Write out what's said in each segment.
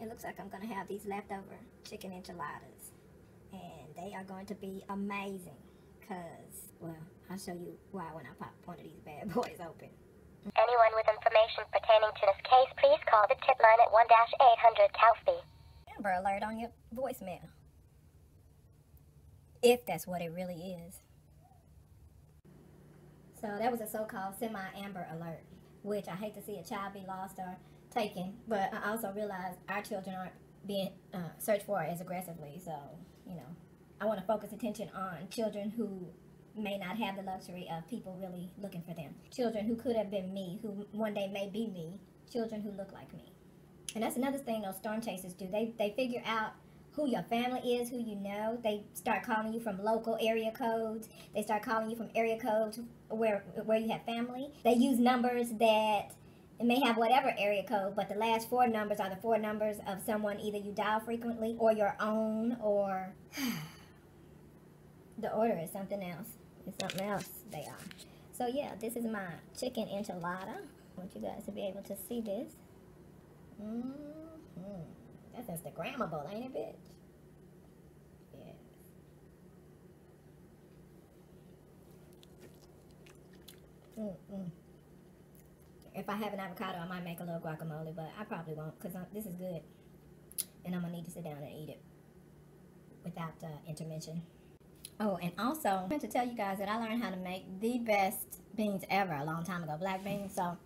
it looks like I'm going to have these leftover chicken enchiladas. And they are going to be amazing. Because, well, I'll show you why when I pop one of these bad boys open. Anyone with information pertaining to this case, please call the tip line at 1-800 Calfee. Amber alert on your voicemail. If that's what it really is. So that was a so-called semi-amber alert, which I hate to see a child be lost or taken, but I also realize our children aren't being uh, searched for as aggressively. So, you know, I want to focus attention on children who may not have the luxury of people really looking for them. Children who could have been me, who one day may be me. Children who look like me. And that's another thing those storm chasers do. They, they figure out who your family is, who you know. They start calling you from local area codes. They start calling you from area codes where where you have family. They use numbers that may have whatever area code, but the last four numbers are the four numbers of someone either you dial frequently or your own or the order is something else. It's something else they are. So yeah, this is my chicken enchilada. I want you guys to be able to see this. Mm -hmm. That's Instagrammable, ain't it, bitch? Yes. Mm -mm. If I have an avocado, I might make a little guacamole, but I probably won't because this is good. And I'm going to need to sit down and eat it without uh, intervention. Oh, and also, I want to tell you guys that I learned how to make the best beans ever a long time ago, black beans. So,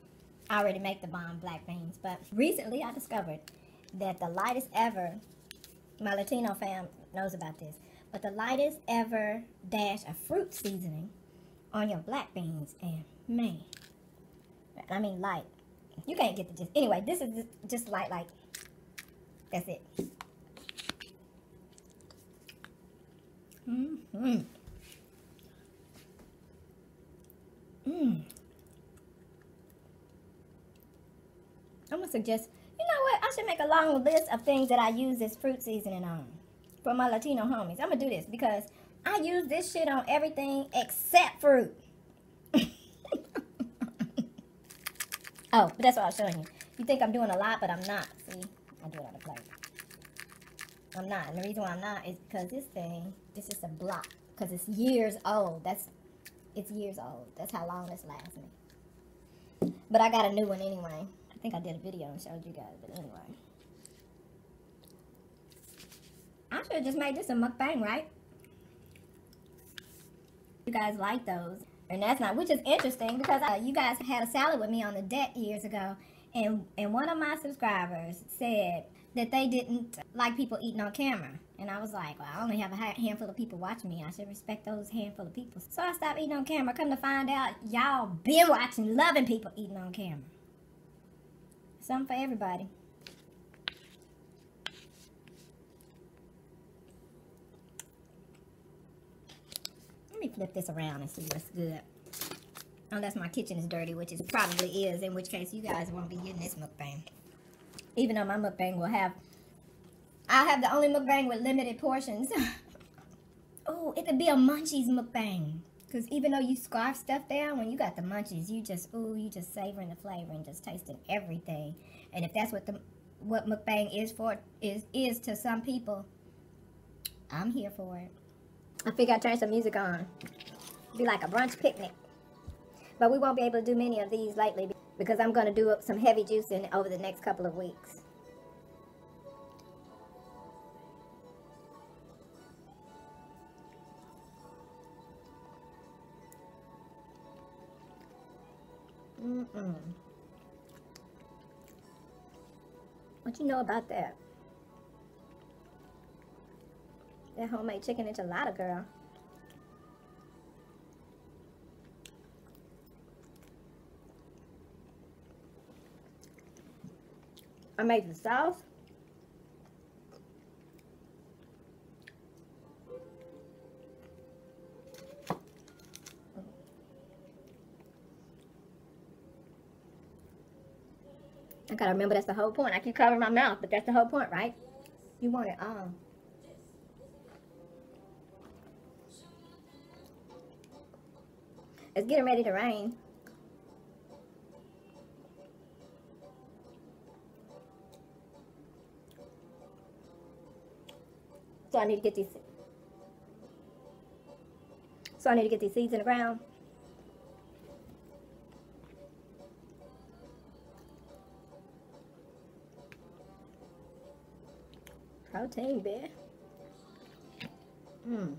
I already make the bomb black beans. But recently, I discovered that the lightest ever, my Latino fam knows about this, but the lightest ever dash of fruit seasoning on your black beans, and man, I mean light. You can't get the gist. Anyway, this is just light, like, that's it. Mm hmm Mmm. I'm to suggest, you know what? I should make a long list of things that I use this fruit seasoning on for my Latino homies. I'm to do this because I use this shit on everything except fruit. Oh, but that's what I was showing you. You think I'm doing a lot, but I'm not. See? I do it on the plate. I'm not. And the reason why I'm not is because this thing, this is a block. Because it's years old. That's, it's years old. That's how long this lasts me. But I got a new one anyway. I think I did a video and showed you guys, but anyway. I should have just made this a mukbang, right? You guys like those. And that's not, which is interesting because uh, you guys had a salad with me on the deck years ago. And, and one of my subscribers said that they didn't like people eating on camera. And I was like, well, I only have a handful of people watching me. I should respect those handful of people. So I stopped eating on camera. Come to find out, y'all been watching, loving people eating on camera. Something for everybody. Me flip this around and see what's good. Oh, Unless my kitchen is dirty, which it probably is, in which case you guys won't be getting this mukbang. Even though my mukbang will have, I'll have the only mukbang with limited portions. oh, it could be a munchies mukbang. Because even though you scarf stuff down, when you got the munchies, you just, ooh, you just savoring the flavor and just tasting everything. And if that's what the what mukbang is for, is, is to some people, I'm here for it. I figure I'd turn some music on. Be like a brunch picnic. But we won't be able to do many of these lately because I'm going to do some heavy juicing over the next couple of weeks. Mm-mm. What do you know about that? That homemade chicken enchilada, girl. I made the sauce. I gotta remember that's the whole point. I keep covering my mouth, but that's the whole point, right? You want it all. It's getting ready to rain. So I need to get these. So I need to get these seeds in the ground. Protein, bear. Mmm.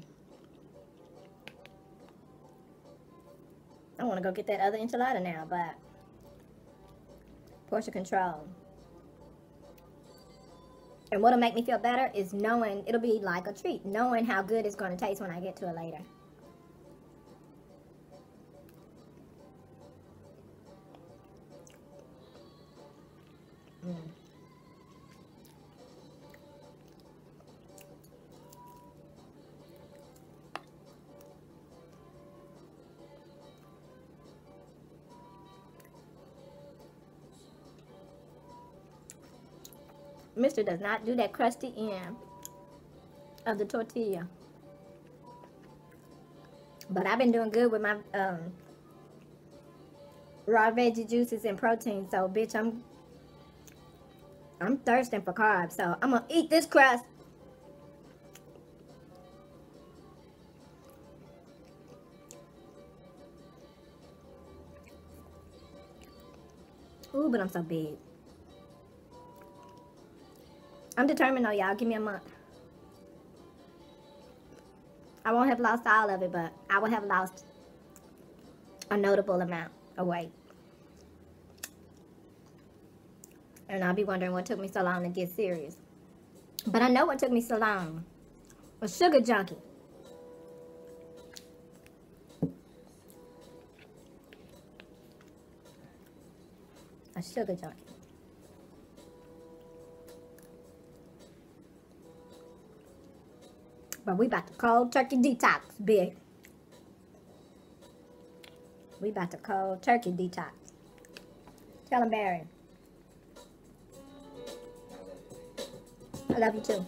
I want to go get that other enchilada now, but portion control. And what'll make me feel better is knowing it'll be like a treat, knowing how good it's going to taste when I get to it later. Mm. Mister does not do that crusty end of the tortilla. But I've been doing good with my um, raw veggie juices and protein. So, bitch, I'm I'm thirsting for carbs. So, I'm going to eat this crust. Ooh, but I'm so big. I'm determined though, y'all. Give me a month. I won't have lost all of it, but I will have lost a notable amount of weight. And I'll be wondering what took me so long to get serious. But I know what took me so long. A sugar junkie. A sugar junkie. But we about to cold turkey detox, big. We about to cold turkey detox. Tell him, Barry. I love you too.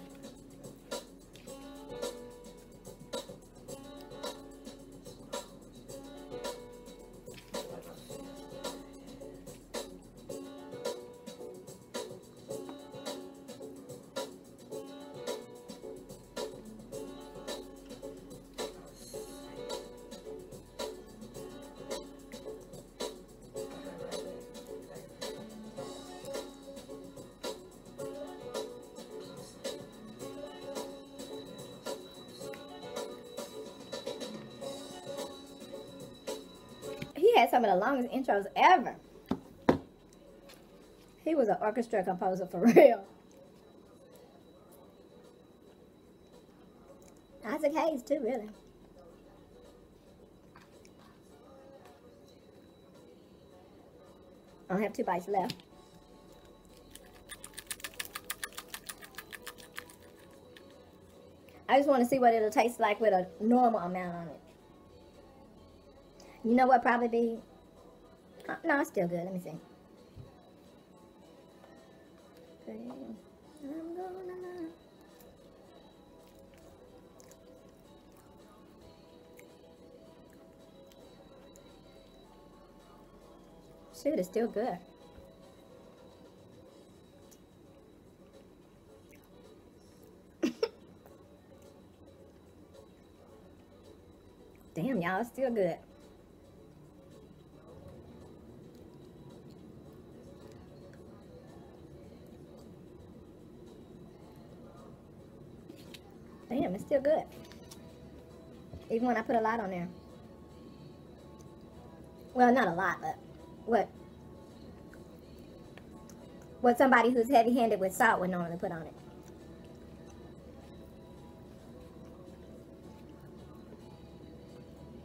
Had some of the longest intros ever. He was an orchestra composer for real. Isaac Hayes too, really. I only have two bites left. I just want to see what it'll taste like with a normal amount on it. You know what probably be? Uh, no, it's still good. Let me see. Shit, it's still good. Damn, y'all, it's still good. It's still good. Even when I put a lot on there. Well, not a lot, but what what somebody who's heavy-handed with salt would normally put on it.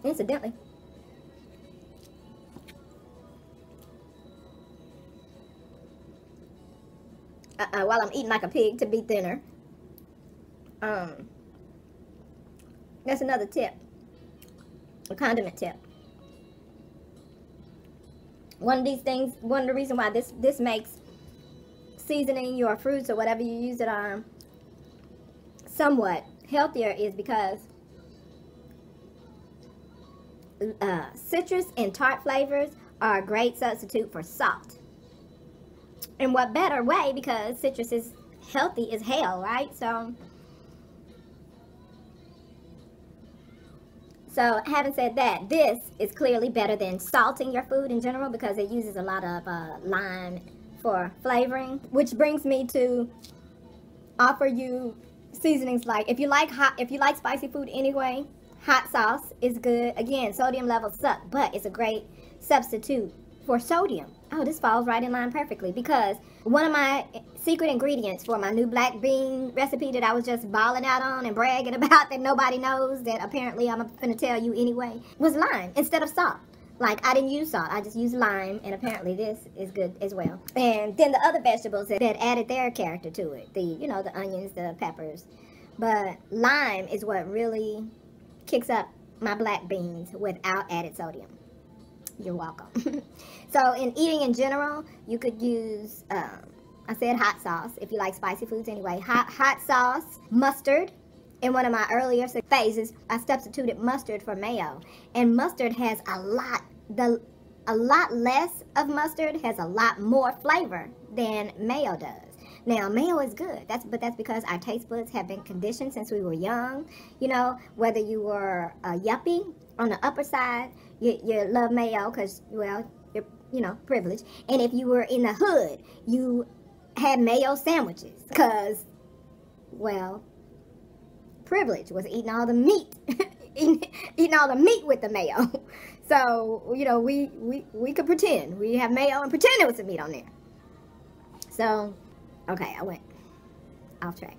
Incidentally, uh, uh, while I'm eating like a pig to be thinner, um, that's another tip, a condiment tip. One of these things, one of the reason why this this makes seasoning your fruits or whatever you use it on somewhat healthier is because uh, citrus and tart flavors are a great substitute for salt. And what better way because citrus is healthy as hell, right? So So, having said that, this is clearly better than salting your food in general because it uses a lot of uh, lime for flavoring, which brings me to offer you seasonings like if you like hot, if you like spicy food anyway, hot sauce is good. Again, sodium levels suck, but it's a great substitute for sodium. Oh, this falls right in line perfectly because one of my secret ingredients for my new black bean recipe that I was just balling out on and bragging about that nobody knows that apparently I'm to tell you anyway was lime instead of salt. Like I didn't use salt, I just used lime, and apparently this is good as well. And then the other vegetables that added their character to it, the you know the onions, the peppers, but lime is what really kicks up my black beans without added sodium. You're welcome. so in eating in general, you could use, um, I said hot sauce, if you like spicy foods anyway. Hot, hot sauce, mustard. In one of my earlier phases, I substituted mustard for mayo. And mustard has a lot, the a lot less of mustard has a lot more flavor than mayo does. Now, mayo is good. That's but that's because our taste buds have been conditioned since we were young. You know, whether you were a yuppie on the upper side, you, you love mayo because well, you're you know privileged. And if you were in the hood, you had mayo sandwiches because well, privilege was eating all the meat, eating, eating all the meat with the mayo. So you know we we we could pretend we have mayo and pretend there was some meat on there. So Okay, I went off track.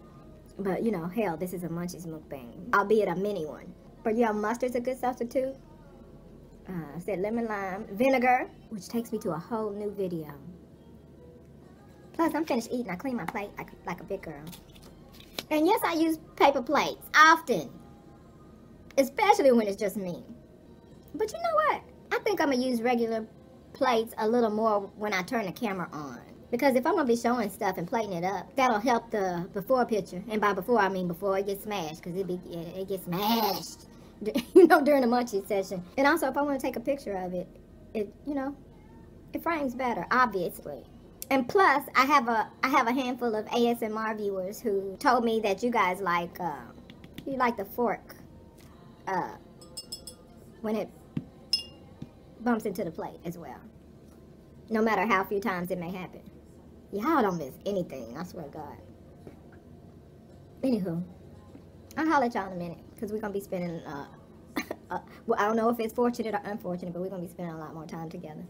But you know, hell, this is a munchies mukbang, albeit a mini one. But yeah, mustard's a good substitute. Uh, said lemon lime vinegar, which takes me to a whole new video. Plus, I'm finished eating. I clean my plate like, like a big girl. And yes, I use paper plates often, especially when it's just me. But you know what? I think I'm gonna use regular plates a little more when I turn the camera on. Because if I'm gonna be showing stuff and plating it up, that'll help the before picture. And by before, I mean before it gets smashed, because it be it, it gets smashed, you know, during the munchie session. And also, if I want to take a picture of it, it you know, it frames better, obviously. And plus, I have a I have a handful of ASMR viewers who told me that you guys like uh, you like the fork uh, when it bumps into the plate as well. No matter how few times it may happen. Y'all don't miss anything, I swear to God. Anywho, I'll holler at y'all in a minute, because we're going to be spending, uh, uh, well, I don't know if it's fortunate or unfortunate, but we're going to be spending a lot more time together.